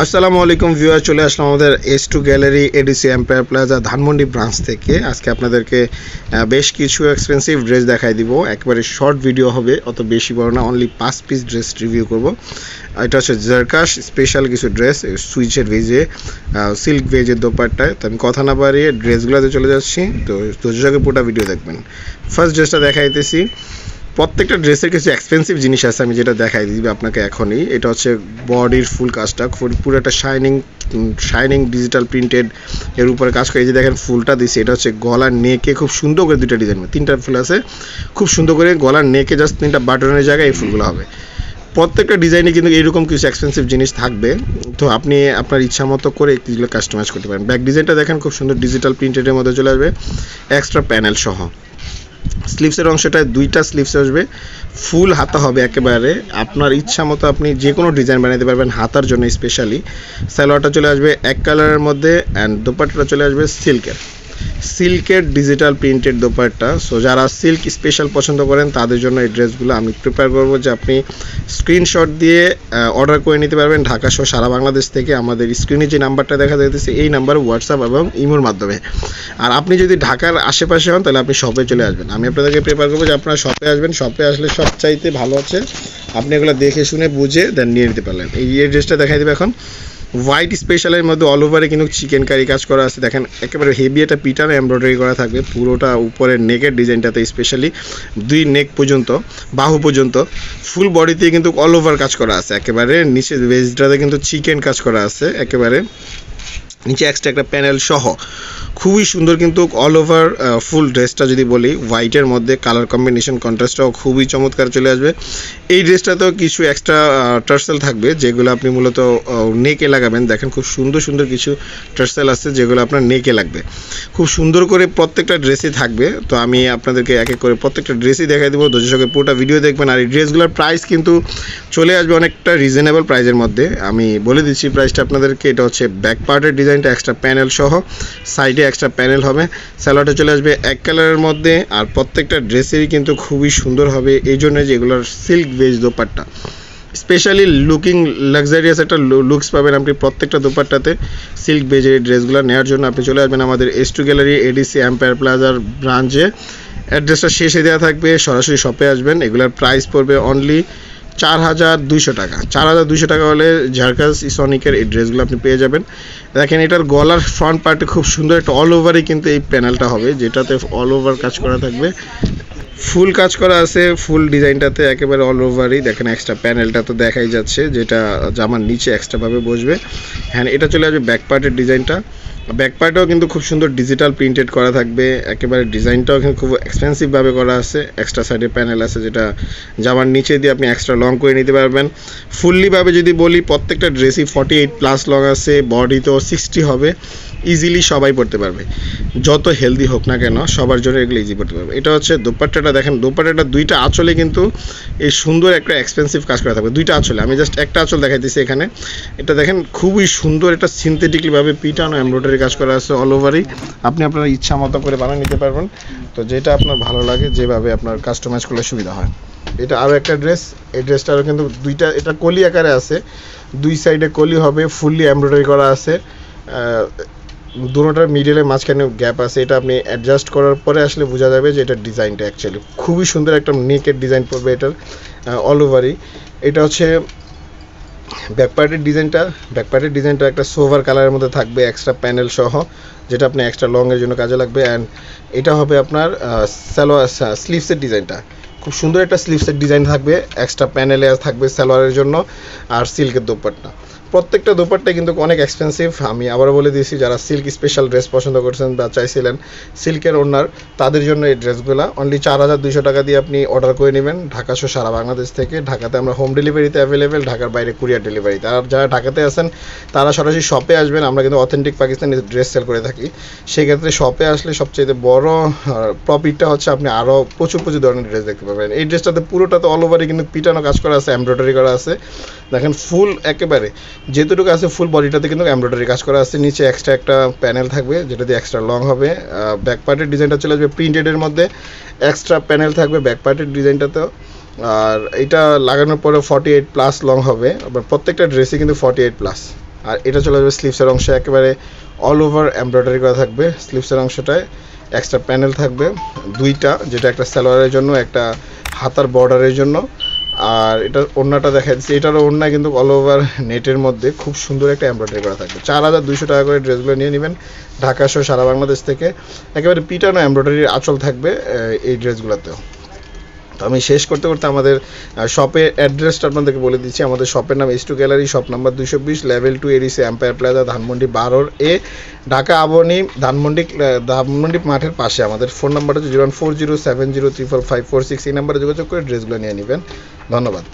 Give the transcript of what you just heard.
আসসালামু আলাইকুম ভিউয়ার, চলে আসলাম আমাদের S two gallery ADC empire plaza Dhanmondi branch থেকে। আজকে আপনাদেরকে বেশ কিছু এক্সপেন্সিভ ড্রেস দেখাই দিব। একবারে শর্ট ভিডিও হবে, অত বেশি বড় না অনলি পাঁচ পিস ড্রেস রিভিউ করব। এটা হচ্ছে জারকাশ স্পেশাল কিছু ড্রেস সুইচের ভেজে সিল্ক ভেজের দোপারটায় তো আমি কথা না বাড়িয়ে ড্রেসগুলোতে চলে যাচ্ছি। তো ধৈর্য পুরোটা ভিডিও দেখবেন। ফার্স্ট ড্রেসটা দেখাইতেছি। প্রত্যেকটা ড্রেসের কিছু এক্সপেন্সিভ জিনিস আছে, আমি যেটা দেখাই দিবি আপনাকে এখনই। এটা হচ্ছে বডির ফুল কাজটা পুরো একটা শাইনিং শাইনিং ডিজিটাল প্রিন্টেড এর উপরে কাজ করে। এই যে দেখেন ফুলটা দিছে, এটা হচ্ছে গলার নেকে খুব সুন্দর করে দুইটা ডিজাইন তিনটা ফুল আছে, খুব সুন্দর করে গলার নেকে জাস্ট তিনটা বাটনের জায়গায় এই ফুলগুলো হবে। প্রত্যেকটা ডিজাইনে কিন্তু এরকম কিছু এক্সপেন্সিভ জিনিস থাকবে। তো আপনি আপনার ইচ্ছা মতো করে এগুলো কাস্টমাইজ করতে পারেন। ব্যাক ডিজাইনটা দেখেন, খুব সুন্দর ডিজিটাল প্রিন্টেডের মধ্যে চলে আসবে। এক্সট্রা প্যানেল সহ। স্লিভসের অংশটায় দুইটা স্লিভস আসবে। ফুল হাতা হবে একেবারে। আপনার ইচ্ছা মতো আপনি যে কোনো ডিজাইন বানাতে পারবেন হাতার জন্য স্পেশালি। সালোয়ারটা চলে আসবে এক কালারের মধ্যে অ্যান্ড দোপাট্টাটা চলে আসবে সিল্কের। সিল্কের ডিজিটাল প্রিন্টেড দোপাট্টা। সো যারা সিল্ক স্পেশাল পছন্দ করেন, তাদের জন্য এই ড্রেসগুলো আমি প্রিপেয়ার করব যে আপনি স্ক্রিনশট দিয়ে অর্ডার করে নিতে পারবেন। ঢাকা সহ সারা বাংলাদেশ থেকে আমাদের স্ক্রিনে যে নাম্বারটা দেখা যাইতেছে, এই নাম্বার হোয়াটসঅ্যাপ এবং ইমোর মাধ্যমে। আর আপনি যদি ঢাকার আশেপাশে হন, তাহলে আপনি শপে চলে আসবেন। আমি আপনাদেরকে প্রেফার করব যে আপনারা শপে আসবেন। শপে আসলে সব চাইতে ভালো আছে আপনি এগুলো দেখে শুনে বুঝে দেন নিয়ে নিতে পারলেন। এই ড্রেসটা দেখাই দেবে এখন। হোয়াইট স্পেশালের মধ্যে অল ওভারে কিন্তু চিকেন কারি কাজ করা আছে। দেখেন, একেবারে হেভি একটা পিটার এমব্রয়ডারি করা থাকবে। পুরোটা উপরের নেকের ডিজাইনটাতে স্পেশালি দুই নেক পর্যন্ত, বাহু পর্যন্ত ফুল বডিতে কিন্তু অল ওভার কাজ করা আছে। একেবারে নিচে ভেজটাতে কিন্তু চিকেন কাজ করা আছে, একেবারে। নিচে এক্সট্রা একটা প্যানেল সহ। খুবই সুন্দর কিন্তু অল ওভার ফুল ড্রেসটা যদি বলি হোয়াইটের মধ্যে কালার কম্বিনেশন কন্ট্রাস্টটাও খুবই চমৎকার চলে আসবে। এই ড্রেসটাতেও কিছু এক্সট্রা টার্সেল থাকবে, যেগুলো আপনি মূলত নেকে লাগাবেন। দেখেন খুব সুন্দর সুন্দর কিছু টার্সেল আছে যেগুলো আপনার নেকে লাগবে। খুব সুন্দর করে প্রত্যেকটা ড্রেসই থাকবে। তো আমি আপনাদেরকে এক এক করে প্রত্যেকটা ড্রেসই দেখাই দেবো। সঙ্গে পুরোটা ভিডিও দেখবেন। আর এই ড্রেসগুলোর প্রাইস কিন্তু চলে আসবে অনেকটা রিজনেবল প্রাইসের মধ্যে। আমি বলে দিচ্ছি প্রাইসটা আপনাদেরকে। এটা হচ্ছে ব্যাক পার্টের ডিজাইনটা এক্সট্রা প্যানেল সহ সাইডে এক্সট্রা প্যানেল হবে। স্যালোয়ারটা চলে আসবে এক কালারের মধ্যে, আর প্রত্যেকটা ড্রেসেরই কিন্তু খুবই সুন্দর হবে। এই জন্য যে এগুলোর silk base dupatta. Specially looking luxurious একটা লুকস পাবেন আপনি প্রত্যেকটা দোপাট্টাতে সিল্ক বেজের ড্রেসগুলো নেওয়ার জন্য। আপনি চলে আসবেন আমাদের S two gallery ADC empire প্লাজার ব্রাঞ্চে অ্যাড্রেসটা শেষে দেওয়া থাকবে, সরাসরি শপে আসবেন। এগুলোর প্রাইস পড়বে অনলি চার হাজার দুইশো টাকা। চার হাজার দুইশো টাকা হলে ঝাড়কাস ইসনিকের এই ড্রেসগুলো আপনি পেয়ে যাবেন। দেখেন, এটার গলার ফ্রন্ট পার্টে খুব সুন্দর একটা অল ওভারই কিন্তু এই প্যানেলটা হবে, যেটাতে অল ওভার কাজ করা থাকবে। ফুল কাজ করা আছে, ফুল ডিজাইনটাতে একেবারে অল ওভারই দেখেন এক্সট্রা প্যানেলটা তো দেখাই যাচ্ছে, যেটা জামার নিচে এক্সট্রাভাবে বসবে। হ্যাঁ এটা চলে আসবে ব্যাক পার্টের ডিজাইনটা। ব্যাক পার্টেও কিন্তু খুব সুন্দর ডিজিটাল প্রিন্টেড করা থাকবে। একেবারে ডিজাইনটাও কিন্তু খুব এক্সপেন্সিভভাবে করা আছে। এক্সট্রা সাইডে প্যানেল আছে যেটা জামার নিচে দিয়ে আপনি এক্সট্রা লং করে নিতে পারবেন। ফুললিভাবে যদি বলি, প্রত্যেকটা ড্রেসই ফর্টি এইট প্লাস লং আছে বডি তো সিক্সটি হবে। ইজিলি সবাই পড়তে পারবে। যত হেলদি হোক না কেন, সবার জন্য এগুলো ইজি পড়তে পারবে। এটা হচ্ছে দোপাট্টাটা দেখেন দোপাট্টাটা দুইটা আঁচলে কিন্তু এই সুন্দর একটা এক্সপেন্সিভ কাজ করা থাকবে। দুইটা আঁচলে, আমি জাস্ট একটা আঁচল দেখাইতেছি এখানে। এটা দেখেন, খুবই সুন্দর একটা সিনথেটিকলিভাবে পিটানো এমব্রয়ডারি কাজ করা আছে অল ওভারই আপনি আপনার ইচ্ছা মতো করে বানিয়ে নিতে পারবেন। তো যেটা আপনার ভালো লাগে, যেভাবে আপনার কাস্টমাইজ করলে সুবিধা হয়। এটা আরও একটা ড্রেস এই ড্রেসটারও কিন্তু দুইটা, এটা কলি আকারে আছে। দুই সাইডে কলি হবে ফুললি এমব্রয়ডারি করা আছে। দুটোটার মিডিলের মাঝখানে গ্যাপ আছে, এটা আপনি অ্যাডজাস্ট করার পরে আসলে বোঝা যাবে যে এটার ডিজাইনটা অ্যাকচুয়ালি খুবই সুন্দর একটা নেকের ডিজাইন পড়বে এটার অল ওভারই এটা হচ্ছে ব্যাক পার্টের ডিজাইনটা ব্যাক পার্টের ডিজাইনটা একটা সোভার কালারের মধ্যে থাকবে এক্সট্রা প্যানেল সহ, যেটা আপনি এক্সট্রা লংয়ের জন্য কাজে লাগবে। অ্যান্ড এটা হবে আপনার স্যালোয়ার স্লিভসের ডিজাইনটা খুব সুন্দর একটা স্লিভসের ডিজাইন থাকবে এক্সট্রা প্যানেলে থাকবে স্যালোয়ারের জন্য আর সিল্কের দোপাট্টা। প্রত্যেকটা দোপাট্টা কিন্তু অনেক এক্সপেন্সিভ আমি আবারও বলে দিয়েছি, যারা সিল্ক স্পেশাল ড্রেস পছন্দ করছেন বা চাইছিলেন সিল্কের ওনার তাদের জন্য এই ড্রেসগুলো অনলি চার হাজার দুইশো টাকা দিয়ে আপনি অর্ডার করে নেবেন। ঢাকা সহ সারা বাংলাদেশ থেকে। ঢাকাতে আমরা হোম ডেলিভারিতে অ্যাভেলেবেল ঢাকার বাইরে কুরিয়ার ডেলিভারিতে আর যারা ঢাকাতে আছেন, তারা সরাসরি শপে আসবেন। আমরা কিন্তু অথেন্টিক পাকিস্তানি ড্রেস সেল করে থাকি। সেক্ষেত্রে শপে আসলে সবচেয়ে বড় প্রফিটটা হচ্ছে আপনি আরও প্রচুর প্রচুর ধরনের ড্রেস দেখতে পাবেন। এই ড্রেসটাতে পুরোটাতে অল ওভারই কিন্তু পিটানো কাজ করা আছে এমব্রয়ডারি করা আছে। দেখেন ফুল একেবারে যেটুকু আছে ফুল বডিটাতে কিন্তু এমব্রয়ডারি কাজ করা আছে। নিচে এক্সট্রা একটা প্যানেল থাকবে, যেটা দিয়ে এক্সট্রা লং হবে। ব্যাক পার্টের ডিজাইনটা চলে আসবে প্রিন্টেডের মধ্যে। এক্সট্রা প্যানেল থাকবে ব্যাক পার্টের ডিজাইনটাতেও আর এটা লাগানোর পরে ফর্টি এইট প্লাস লং হবে প্রত্যেকটা ড্রেসই কিন্তু ফর্টি এইট প্লাস আর এটা চলে যাবে স্লিভসের অংশে। একেবারে অল ওভার এমব্রয়ডারি করা থাকবে স্লিভসের অংশটায়। এক্সট্রা প্যানেল থাকবে। দুইটা, যেটা একটা স্যালোয়ারের জন্য, একটা হাতার বর্ডারের জন্য। আর এটার ওড়নাটা দেখা যাচ্ছে এটারও ওড়না কিন্তু অল ওভার নেটের মধ্যে খুব সুন্দর একটা এমব্রয়ডারি করা থাকবে। চার হাজার দুইশো টাকা করে ড্রেসগুলো নিয়ে নেবেন, ঢাকা সহ সারা বাংলাদেশ থেকে। একেবারে পিটানো এমব্রয়ডারির আঁচল থাকবে এই ড্রেসগুলোতেও। তো আমি শেষ করতে করতে আমাদের শপের অ্যাড্রেসটা আপনাদেরকে বলে দিচ্ছি। আমাদের শপের নাম S two gallery shop number দুশো বিশ level two এরিস empire plaza Dhanmondi বারোর এ, ঢাকা আবনি ধানমন্ডি ধানমন্ডি মাঠের পাশে। আমাদের ফোন নাম্বার হচ্ছে zero one four zero seven zero three four five four six এই নাম্বারে যোগাযোগ করে ড্রেসগুলো নিয়ে নেবেন। ধন্যবাদ।